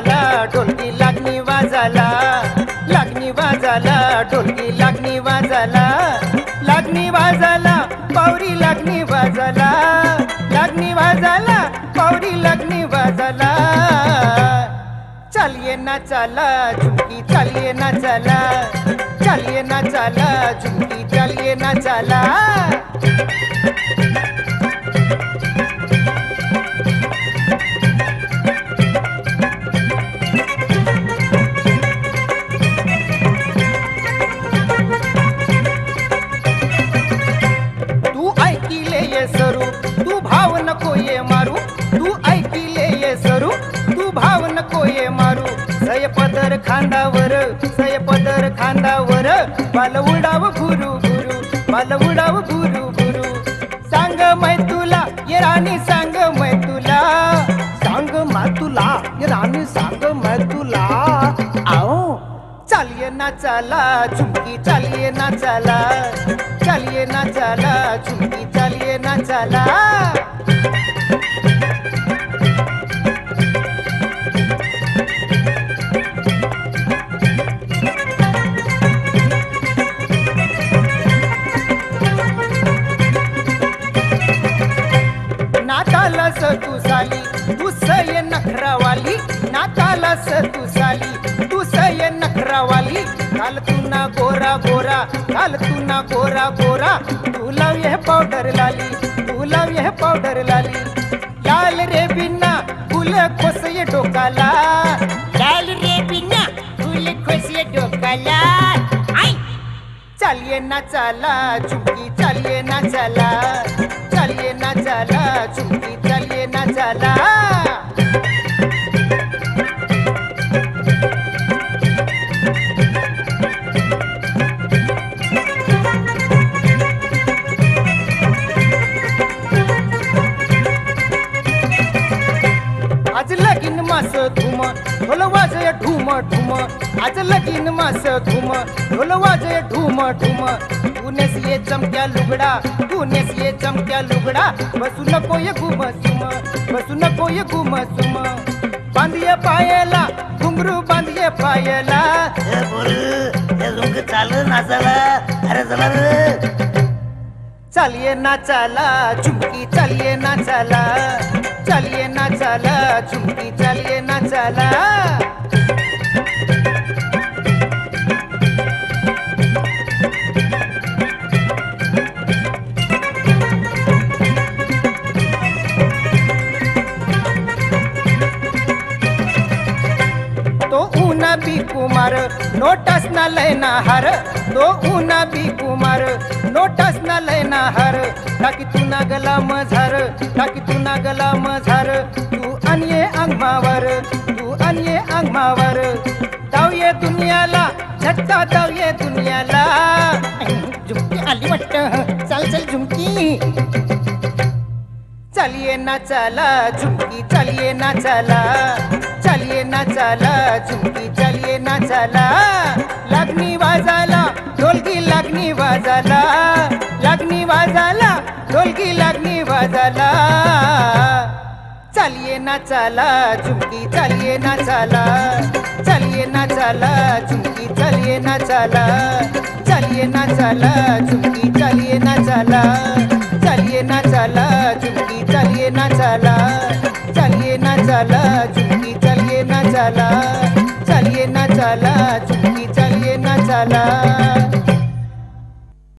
la ढोलकी लागणी वाजाला लागणी वाजाला पावरी लागणी वाजाला लागणी वाजाला पावरी लागणी वाजाला. चालिये ना चाला झुमकी चालिये ना चाला चालिये ना चाला झुमकी चालिये ना चाला. खांदावर सय पदर खांदावर बाल उडाव गुरु गुरु बाल उडाव गुरु गुरु. सांग मै तुला ये राणी सांग मै तुला. सांग मा तुला ये राणी सांग मै तुला. आओ चालिये ना चाला झुमकी चालिये ना चाला. चालिये ना चाला झुमकी चालिये ना चाला. नाताला तू झाली तू सय नखरावाली. नातालास तू झाली तू सय नखरावाली. काल तू ना गोरा गोरा काल तू ना गोरा गोरा. तू लाव पावडर लाली तू लाव ये पावडर लाली. लाल रे बिना फुल खोसय डोकाला. लाल रे बिना फुल खोसय डोकाला. चालिये ना चाला चुकी चालिये ना चाला. चालिये ना चाला झुमकी चालले ना चाला आज लगीन मास धुम ढोल वाजय ढुम ढुम. आज लगीन मास धुम ढोल वाजय ढुम ढुम. तू चमक्या लुगडा तू नेसिये चमक्या लुगडा. बसू नको ये घुम सुम बसू नको ये घुम सुम बांधिये पायला घुंगरू बांधिये पायला. ए बोल हे झुमक चालू नाचाला. अरे चला रे. चालिये ना चाला झुमकी चालिये ना चाला चालिये ना चाला झुमकी चालिये ना ऊना बी कुमार नोटस न लेना हर तो ऊना बी कुमार नोटस न लेना हर टाकी तू ना गला मझार टाकी तू ना गला मझार तू अन्ये अंगमावर तू अन्ये अंगमावर दाव ये दुनियाला झटका दाव ये दुनियाला। झुमकी आली वाटत चल चल झुमकी। चलिए ना चला झुमकी चलिए ना चला। चालिये ना चाला झुमकी चालिये ना चाला लागणी वाजाला ढोलकी लागणी वाजाला लागणी वाजाला ढोलकी लागणी वाजाला चालिये ना चाला झुमकी चालिये ना चाला चालिये ना चाला झुमकी चालिये ना चाला चालिये ना चाला झुमकी चालिये ना चाला चालिये ना चाला झुमकी चालिये ना चाला चालिये ना चाला झुमकी ना चला चालिये ना चला चुकी चालिये ना चला.